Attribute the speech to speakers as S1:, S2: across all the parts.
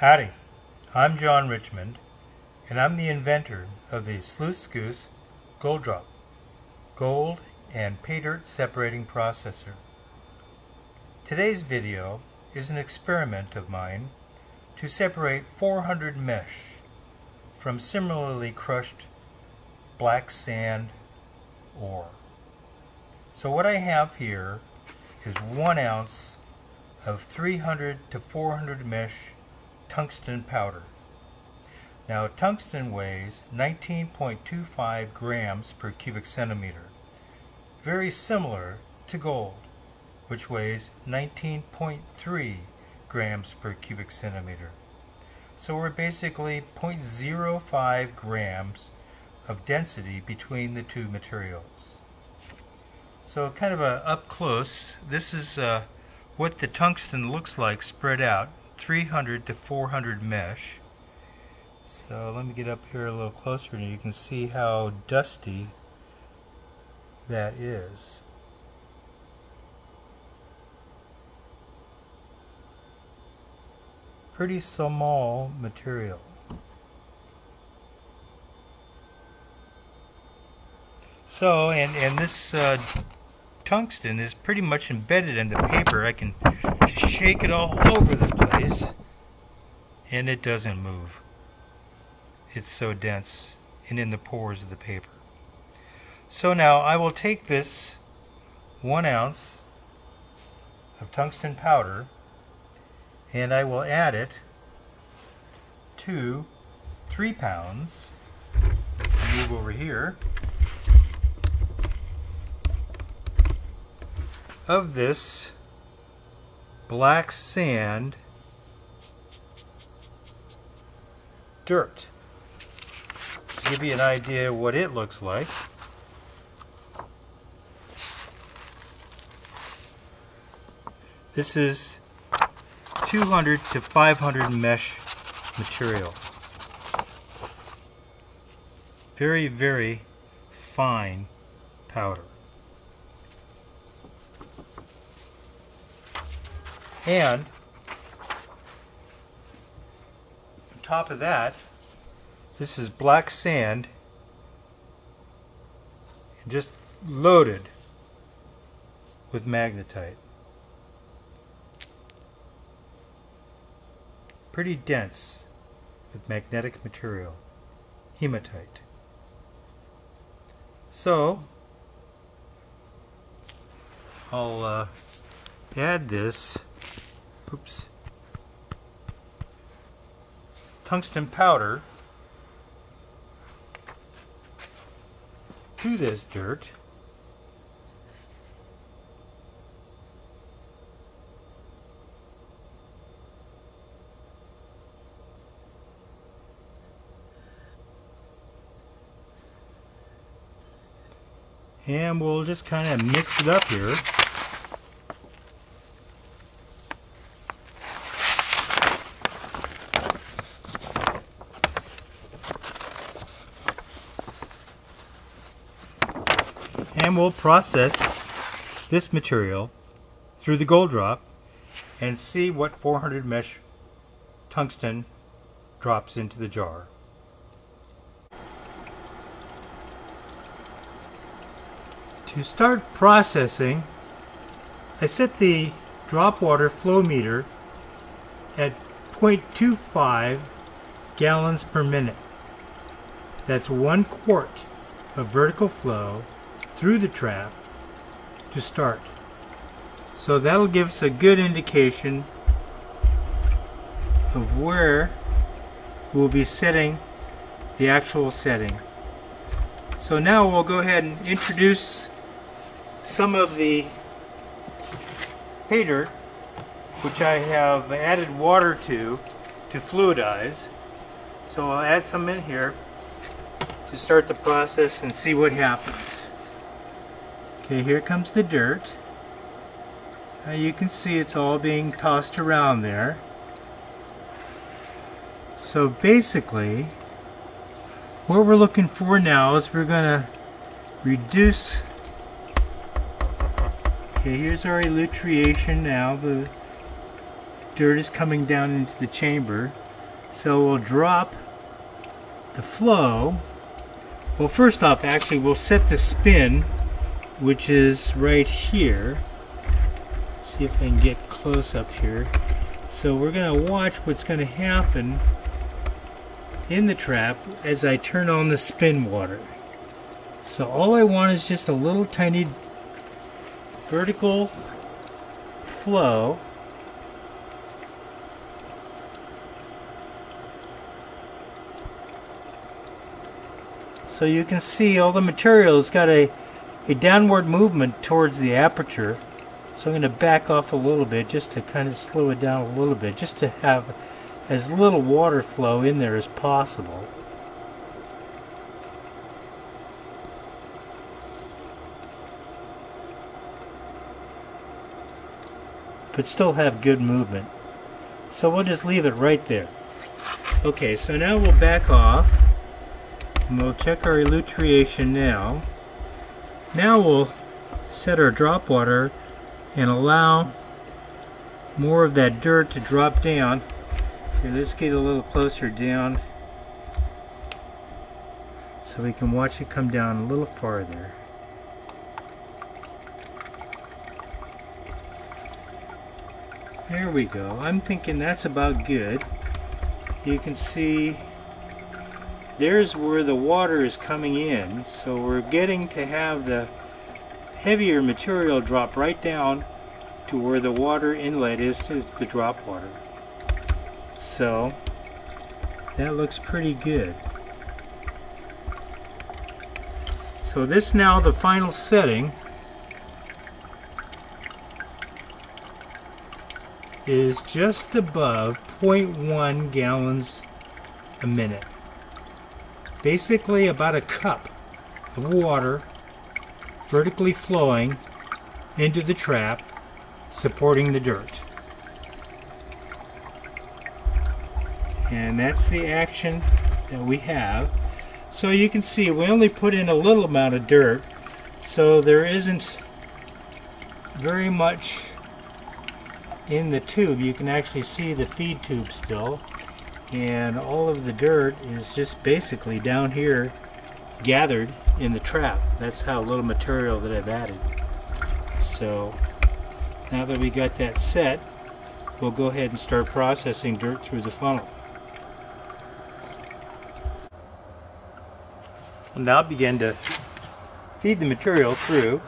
S1: Howdy, I'm John Richmond, and I'm the inventor of the Sluice Goose GOLDROP, gold and pay dirt separating processor. Today's video is an experiment of mine to separate 400 mesh from similarly crushed black sand ore. So what I have here is one ounce of 300 to 400 mesh tungsten powder. Now tungsten weighs 19.25 grams per cubic centimeter, very similar to gold, which weighs 19.3 grams per cubic centimeter. So we're basically 0.05 grams of density between the two materials. So kind of a up close, this is uh, what the tungsten looks like spread out, 300 to 400 mesh. So let me get up here a little closer and you can see how dusty that is. Pretty small material. So, and, and this uh, tungsten is pretty much embedded in the paper. I can shake it all over the place and it doesn't move. It's so dense and in the pores of the paper. So now I will take this one ounce of tungsten powder and I will add it to three pounds. Move over here. of this black sand dirt. To give you an idea what it looks like. This is 200 to 500 mesh material. Very, very fine powder. And on top of that, this is black sand and just loaded with magnetite. Pretty dense with magnetic material, hematite. So, I'll uh, add this oops, tungsten powder to this dirt. And we'll just kind of mix it up here. And we'll process this material through the GOLDROP and see what 400 mesh tungsten drops into the jar. To start processing, I set the drop water flow meter at 0.25 gallons per minute. That's one quart of vertical flow through the trap to start. So that'll give us a good indication of where we'll be setting the actual setting. So now we'll go ahead and introduce some of the dirt which I have added water to to fluidize. So I'll add some in here to start the process and see what happens. Okay, here comes the dirt. Now you can see it's all being tossed around there. So basically, what we're looking for now is we're going to reduce Okay, here's our elutriation now. The dirt is coming down into the chamber. So we'll drop the flow. Well, first off, actually, we'll set the spin, which is right here. Let's see if I can get close up here. So we're going to watch what's going to happen in the trap as I turn on the spin water. So all I want is just a little tiny vertical flow So you can see all the material has got a, a downward movement towards the aperture. So I'm going to back off a little bit just to kind of slow it down a little bit, just to have as little water flow in there as possible. But still have good movement. So we'll just leave it right there. Okay, so now we'll back off. And we'll check our elutriation now. Now we'll set our drop water and allow more of that dirt to drop down. Let's get a little closer down so we can watch it come down a little farther. There we go. I'm thinking that's about good. You can see there's where the water is coming in so we're getting to have the heavier material drop right down to where the water inlet is to the drop water. So that looks pretty good. So this now the final setting is just above 0.1 gallons a minute basically about a cup of water vertically flowing into the trap supporting the dirt. And that's the action that we have. So you can see we only put in a little amount of dirt so there isn't very much in the tube. You can actually see the feed tube still and all of the dirt is just basically down here gathered in the trap. That's how little material that I've added. So now that we got that set, we'll go ahead and start processing dirt through the funnel. We'll now begin to feed the material through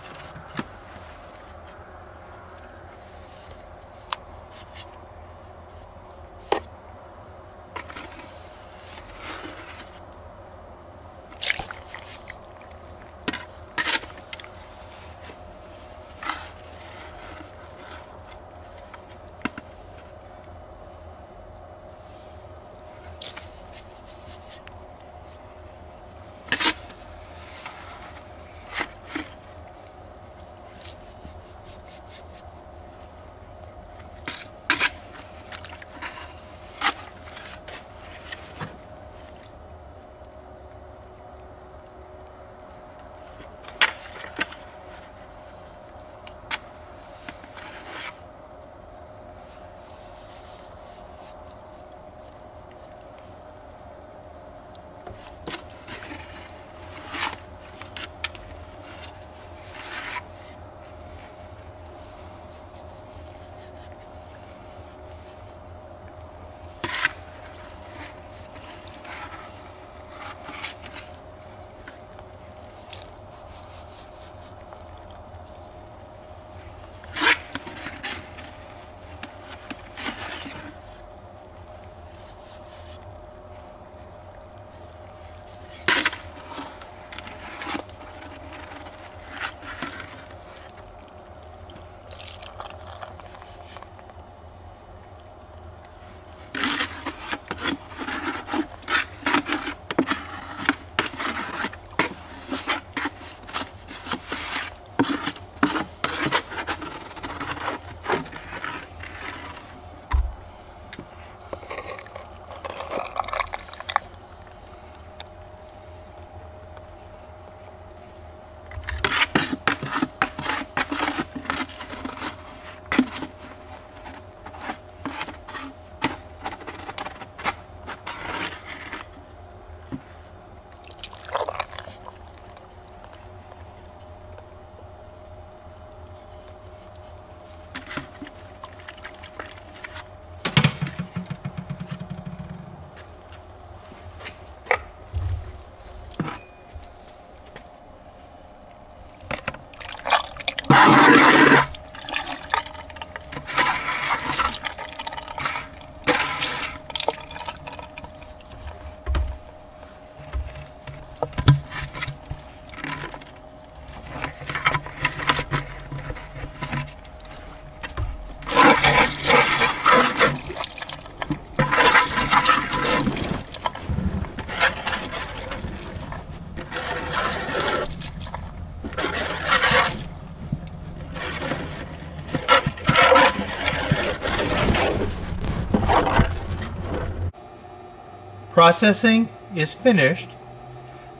S1: processing is finished.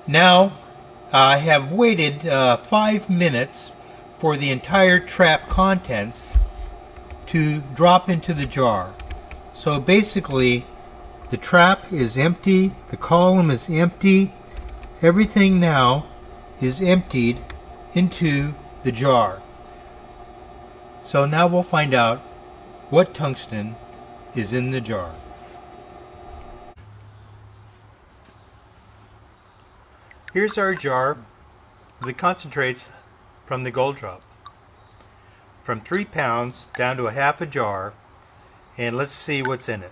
S1: Now I have waited uh, five minutes for the entire trap contents to drop into the jar. So basically, the trap is empty, the column is empty, everything now is emptied into the jar. So now we'll find out what tungsten is in the jar. Here's our jar the concentrates from the GOLDROP. From three pounds down to a half a jar and let's see what's in it.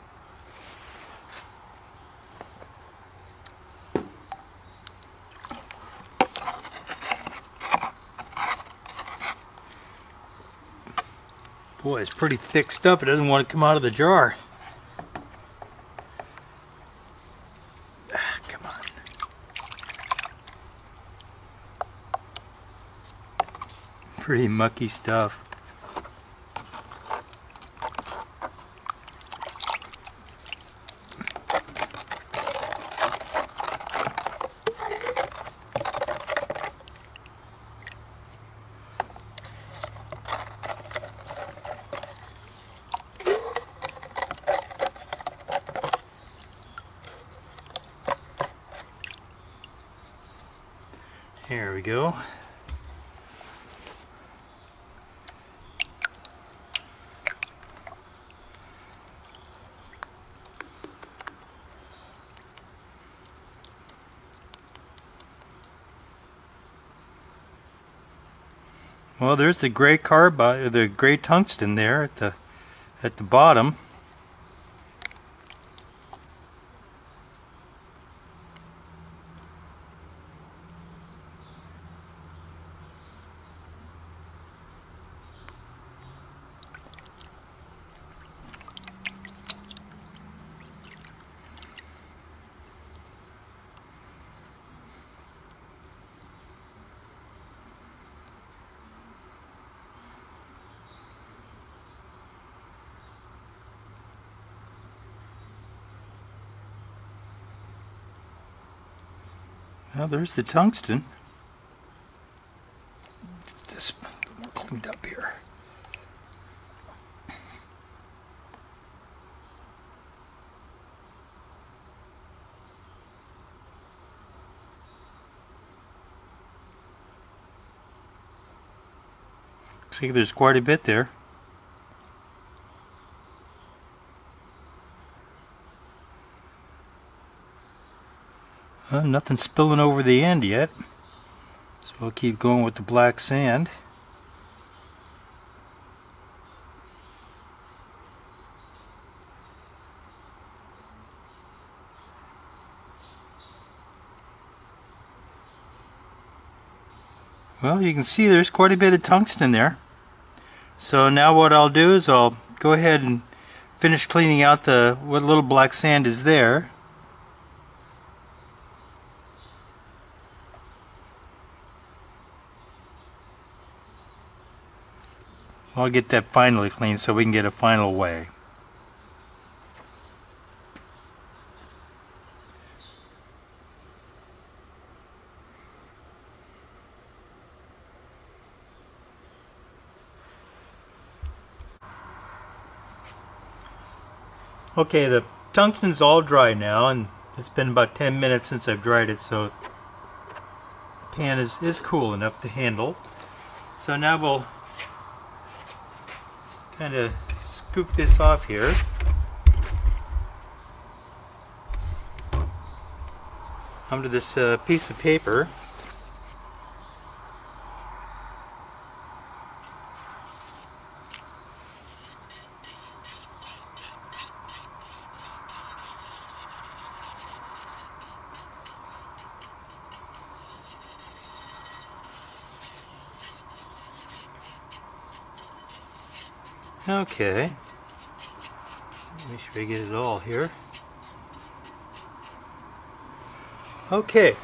S1: Boy, it's pretty thick stuff. It doesn't want to come out of the jar. Ah, come on. Pretty mucky stuff. Here we go. Well, there's the gray carbide, the gray tungsten there at the at the bottom. Well, there's the tungsten. Get this more cleaned up here. See, there's quite a bit there. Uh, nothing spilling over the end yet. So we'll keep going with the black sand. Well, you can see there's quite a bit of tungsten there. So now what I'll do is I'll go ahead and finish cleaning out the what little black sand is there. I'll get that finally clean so we can get a final weigh. Okay, the tungsten's all dry now, and it's been about 10 minutes since I've dried it, so the pan is, is cool enough to handle. So now we'll kind of scoop this off here. onto this uh, piece of paper. Okay. Make sure I get it all here. Okay.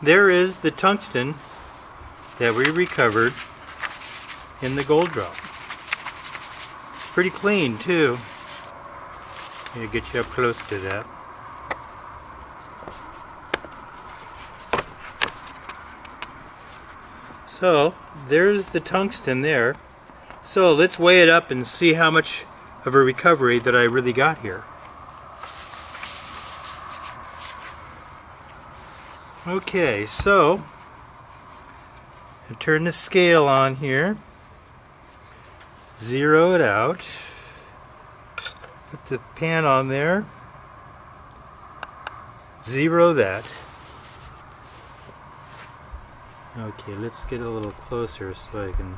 S1: There is the tungsten that we recovered in the GOLDROP. It's pretty clean too. Let me get you up close to that. So there's the tungsten there. So let's weigh it up and see how much of a recovery that I really got here. Okay, so I turn the scale on here, zero it out, put the pan on there, zero that. Okay, let's get a little closer so I can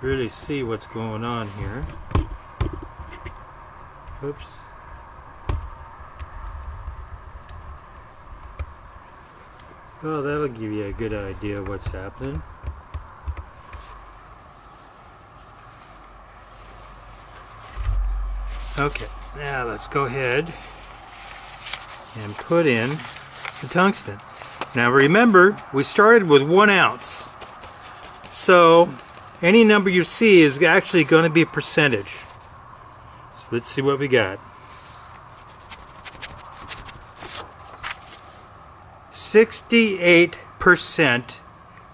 S1: really see what's going on here. Oops. Well, that'll give you a good idea of what's happening. Okay, now let's go ahead and put in the tungsten. Now remember, we started with one ounce. So any number you see is actually going to be a percentage. So let's see what we got. 68%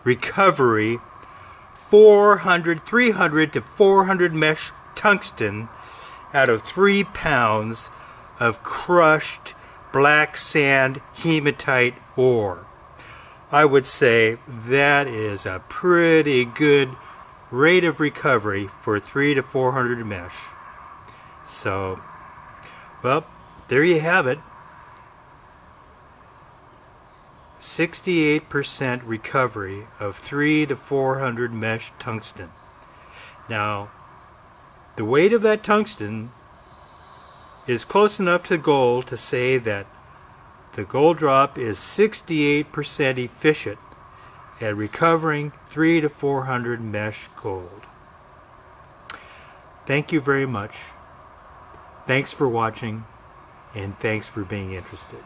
S1: recovery 400 300 to 400 mesh tungsten out of 3 pounds of crushed black sand hematite ore. I would say that is a pretty good rate of recovery for 3 to 400 mesh. So, well, there you have it. 68% recovery of 3 to 400 mesh tungsten. Now, the weight of that tungsten is close enough to gold to say that the GOLDROP is 68% efficient at recovering 3 to 400 mesh gold. Thank you very much. Thanks for watching and thanks for being interested.